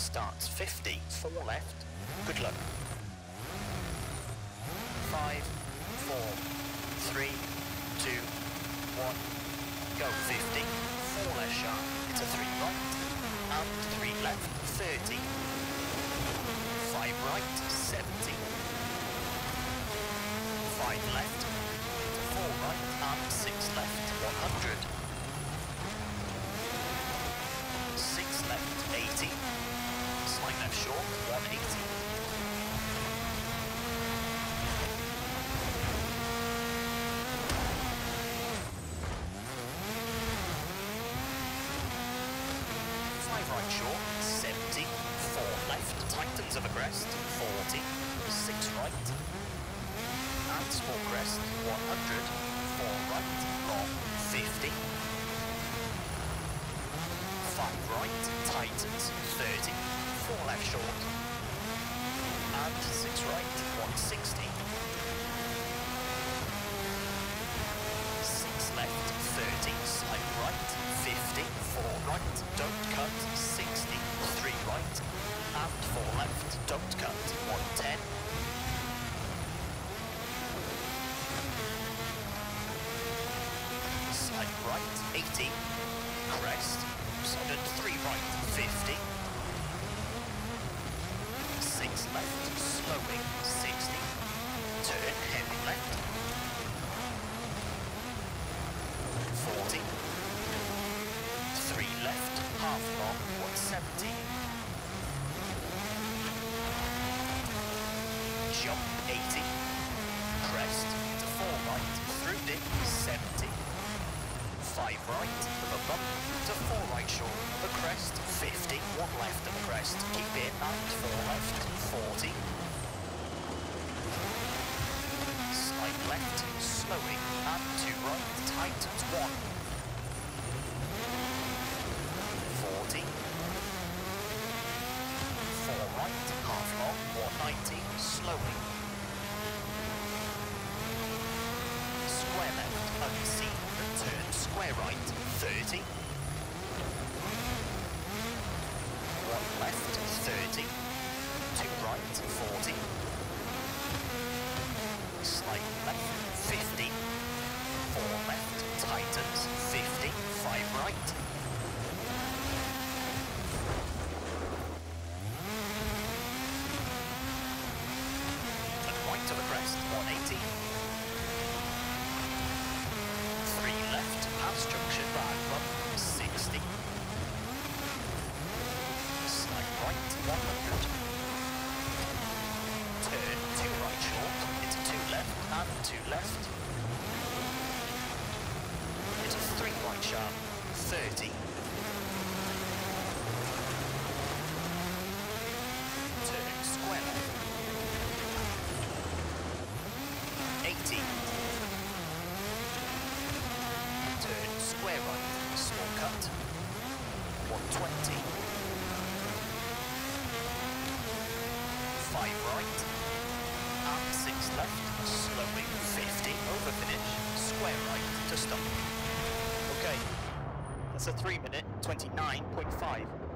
starts 50, 4 left, good luck. 5, 4, 3, 2, 1, go. 50, 4 left sharp, it's a 3 right, and 3 left, 30, 5 right, 70, 5 left, 4 right, and 6 left, 100. 6 left, 80. Slight left short, 180. Five right short, 70. Four tightens of a crest, 40. Six right. And small crest, 100. Four right, long, 50. 5 right, tightens, 30, 4 left short, and 6 right, right, 80, crest, sudden 3 right, 50. 6 left, slowing, 60. Turn, heavy left. 40. 3 left, half long, 170. Jump, 80. Crest, to 4 right, through dip, 70. 5 right, of a bump, to 4 right short, of crest, 50, 1 left of a crest, keep in, and 4 left, 40. Slight left, slowing, and 2 right, tightens 1. 40. 4 right, half long, 190, slowing. Square left, unseen, and turn right, 30. 1 left, 30. 2 right, 40. Slight left, 50. 4 left, tightens, 50. 5 right. And right to the crest, 180. 3 left, past junction, back bump, 60. Slight right, 100. Turn 2 right short, into 2 left, 2 left. Into 3 right sharp, 30. Turn square left. 80. Turn square right, small cut. 120. 5 right. And 6 left, slowing 50, over finish, square right to stop. Okay, that's a 3 minute 29.5.